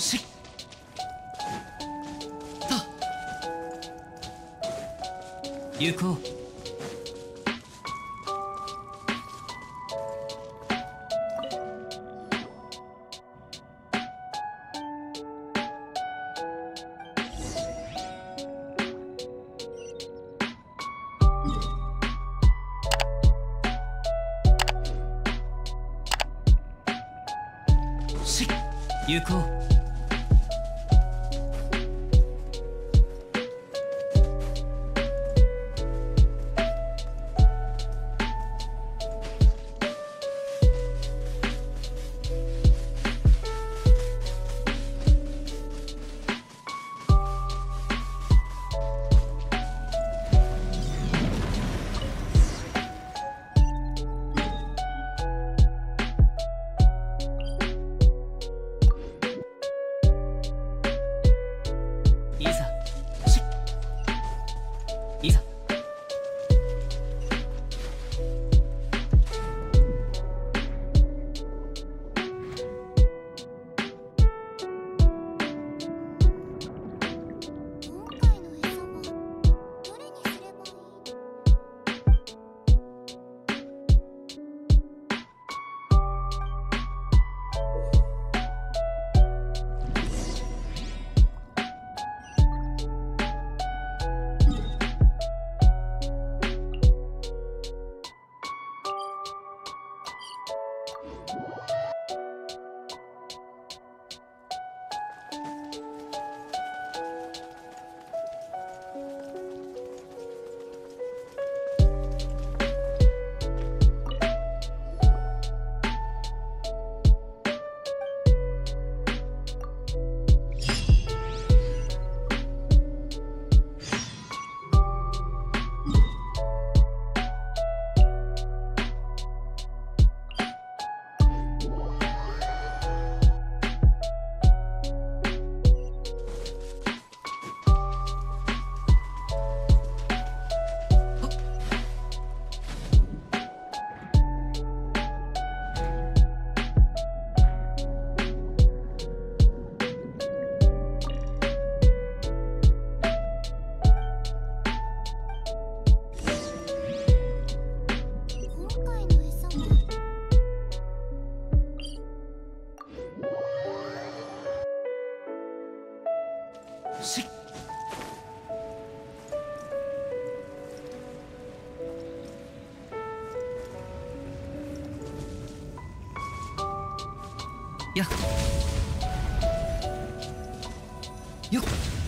し。っと行こう。行こう。よっ。よっ。